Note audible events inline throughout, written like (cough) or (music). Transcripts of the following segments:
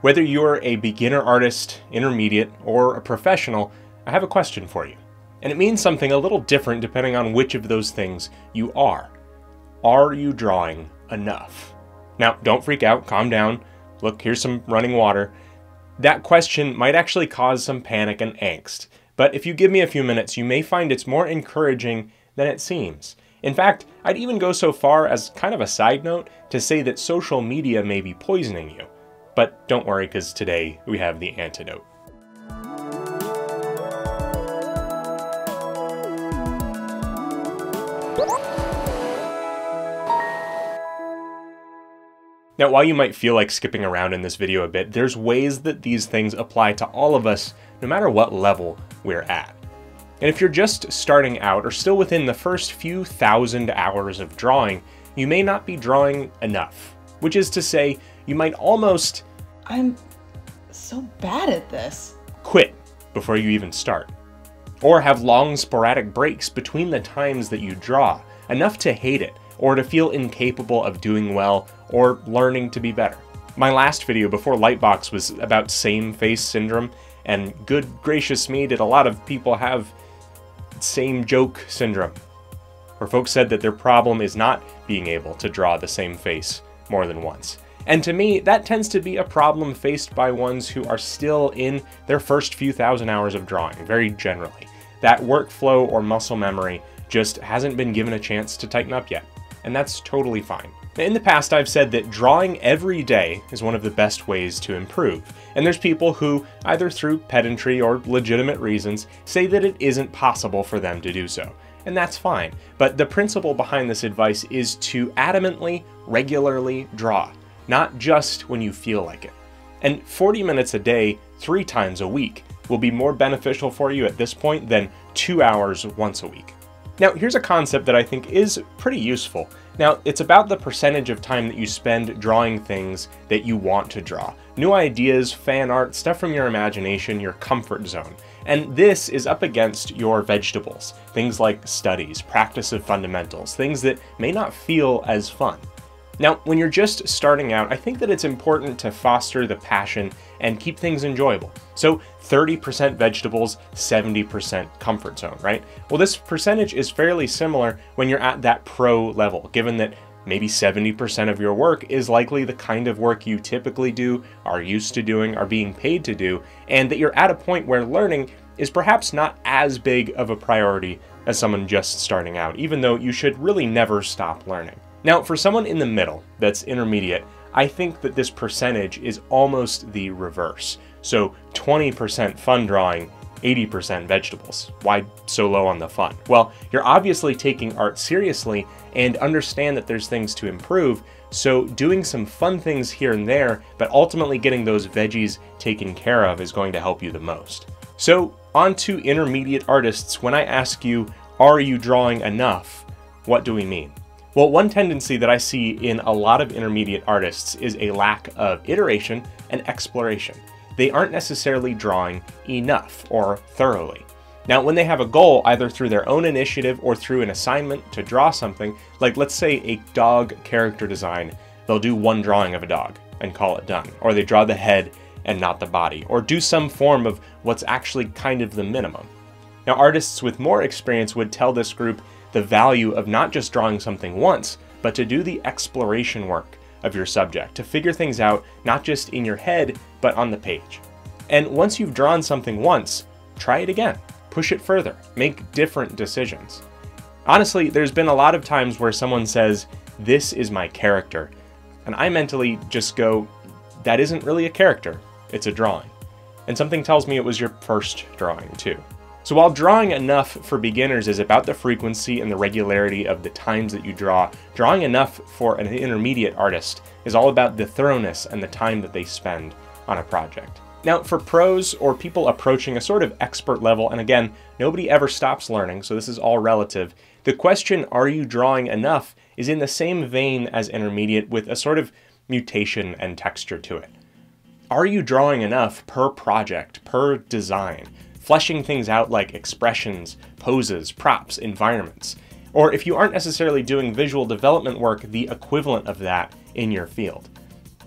Whether you're a beginner artist, intermediate, or a professional, I have a question for you. And it means something a little different depending on which of those things you are. Are you drawing enough? Now, don't freak out, calm down. Look, here's some running water. That question might actually cause some panic and angst, but if you give me a few minutes, you may find it's more encouraging than it seems. In fact, I'd even go so far as kind of a side note to say that social media may be poisoning you. But don't worry, because today we have the antidote. Now, while you might feel like skipping around in this video a bit, there's ways that these things apply to all of us, no matter what level we're at. And if you're just starting out or still within the first few thousand hours of drawing, you may not be drawing enough. Which is to say, you might almost I'm so bad at this. quit before you even start. Or have long sporadic breaks between the times that you draw, enough to hate it, or to feel incapable of doing well, or learning to be better. My last video before Lightbox was about same face syndrome, and good gracious me, did a lot of people have same joke syndrome, where folks said that their problem is not being able to draw the same face more than once. And to me, that tends to be a problem faced by ones who are still in their first few thousand hours of drawing, very generally. That workflow or muscle memory just hasn't been given a chance to tighten up yet, and that's totally fine. In the past, I've said that drawing every day is one of the best ways to improve, and there's people who, either through pedantry or legitimate reasons, say that it isn't possible for them to do so. And that's fine, but the principle behind this advice is to adamantly, regularly draw not just when you feel like it. And 40 minutes a day, three times a week, will be more beneficial for you at this point than two hours once a week. Now, here's a concept that I think is pretty useful. Now, it's about the percentage of time that you spend drawing things that you want to draw. New ideas, fan art, stuff from your imagination, your comfort zone. And this is up against your vegetables. Things like studies, practice of fundamentals, things that may not feel as fun. Now, when you're just starting out, I think that it's important to foster the passion and keep things enjoyable. So 30% vegetables, 70% comfort zone, right? Well, this percentage is fairly similar when you're at that pro level, given that maybe 70% of your work is likely the kind of work you typically do, are used to doing, are being paid to do, and that you're at a point where learning is perhaps not as big of a priority as someone just starting out, even though you should really never stop learning. Now, for someone in the middle that's intermediate, I think that this percentage is almost the reverse. So 20% fun drawing, 80% vegetables. Why so low on the fun? Well, you're obviously taking art seriously and understand that there's things to improve, so doing some fun things here and there, but ultimately getting those veggies taken care of is going to help you the most. So, on to intermediate artists, when I ask you, are you drawing enough? What do we mean? Well, one tendency that I see in a lot of intermediate artists is a lack of iteration and exploration. They aren't necessarily drawing enough or thoroughly. Now, when they have a goal, either through their own initiative or through an assignment to draw something, like let's say a dog character design, they'll do one drawing of a dog and call it done. Or they draw the head and not the body, or do some form of what's actually kind of the minimum. Now, artists with more experience would tell this group the value of not just drawing something once, but to do the exploration work of your subject, to figure things out not just in your head, but on the page. And once you've drawn something once, try it again, push it further, make different decisions. Honestly, there's been a lot of times where someone says, This is my character. And I mentally just go, That isn't really a character, it's a drawing. And something tells me it was your first drawing, too. So while drawing enough for beginners is about the frequency and the regularity of the times that you draw, drawing enough for an intermediate artist is all about the thoroughness and the time that they spend on a project. Now, for pros or people approaching a sort of expert level, and again, nobody ever stops learning, so this is all relative, the question, are you drawing enough, is in the same vein as intermediate with a sort of mutation and texture to it. Are you drawing enough per project, per design? Fleshing things out like expressions, poses, props, environments. Or if you aren't necessarily doing visual development work, the equivalent of that in your field.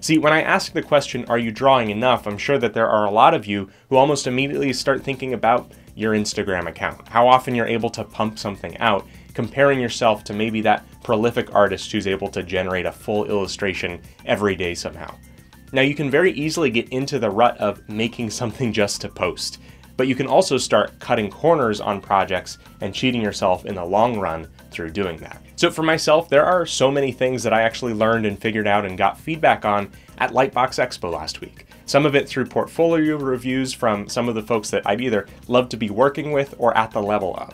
See, when I ask the question, are you drawing enough, I'm sure that there are a lot of you who almost immediately start thinking about your Instagram account, how often you're able to pump something out, comparing yourself to maybe that prolific artist who's able to generate a full illustration every day somehow. Now, you can very easily get into the rut of making (laughs) something just to post, but you can also start cutting corners on projects and cheating yourself in the long run through doing that. So for myself, there are so many things that I actually learned and figured out and got feedback on at Lightbox Expo last week. Some of it through portfolio reviews from some of the folks that I'd either love to be working with or at the level of.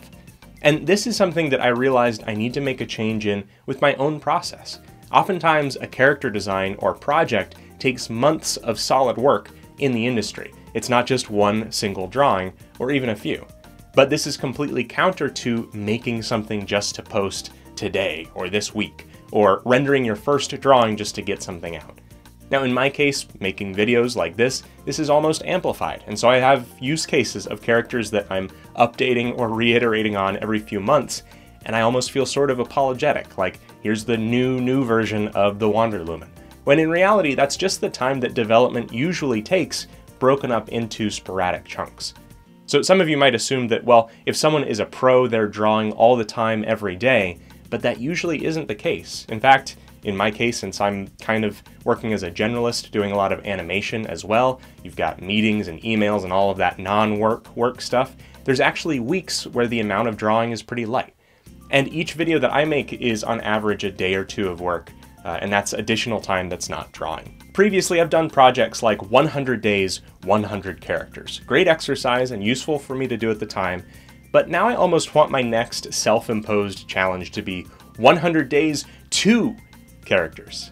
And this is something that I realized I need to make a change in with my own process. Oftentimes, a character design or project takes months of solid work in the industry. It's not just one single drawing or even a few. But this is completely counter to making something just to post today or this week, or rendering your first drawing just to get something out. Now in my case, making videos like this, this is almost amplified, and so I have use cases of characters that I'm updating or reiterating on every few months, and I almost feel sort of apologetic, like here's the new, new version of the Wanderlumen. When in reality, that's just the time that development usually takes, broken up into sporadic chunks. So some of you might assume that, well, if someone is a pro, they're drawing all the time every day, but that usually isn't the case. In fact, in my case, since I'm kind of working as a generalist, doing a lot of animation as well, you've got meetings and emails and all of that non-work work stuff, there's actually weeks where the amount of drawing is pretty light. And each video that I make is on average a day or two of work, uh, and that's additional time that's not drawing. Previously, I've done projects like 100 days, 100 characters. Great exercise and useful for me to do at the time, but now I almost want my next self-imposed challenge to be 100 days, 2 characters.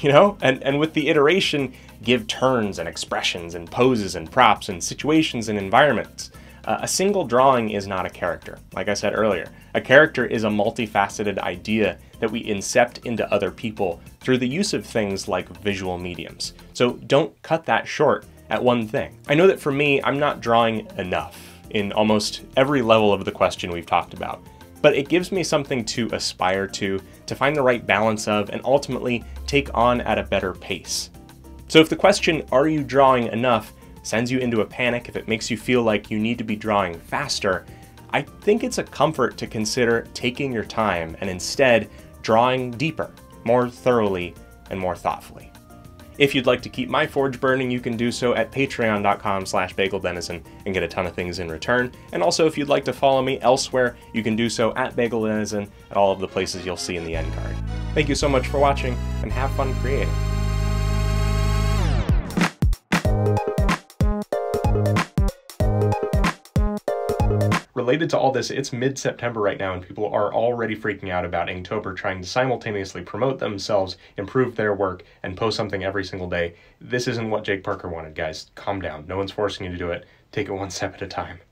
You know? And, and with the iteration, give turns and expressions and poses and props and situations and environments. Uh, a single drawing is not a character, like I said earlier. A character is a multifaceted idea that we incept into other people through the use of things like visual mediums. So don't cut that short at one thing. I know that for me, I'm not drawing enough in almost every level of the question we've talked about, but it gives me something to aspire to, to find the right balance of, and ultimately take on at a better pace. So if the question, are you drawing enough, sends you into a panic, if it makes you feel like you need to be drawing faster, I think it's a comfort to consider taking your time and instead drawing deeper, more thoroughly, and more thoughtfully. If you'd like to keep my forge burning, you can do so at patreon.com slash bageldenizen and get a ton of things in return. And also, if you'd like to follow me elsewhere, you can do so at bageldenizen at all of the places you'll see in the end card. Thank you so much for watching, and have fun creating. Related to all this, it's mid-September right now and people are already freaking out about Inktober trying to simultaneously promote themselves, improve their work, and post something every single day. This isn't what Jake Parker wanted, guys. Calm down. No one's forcing you to do it. Take it one (laughs) step at a time.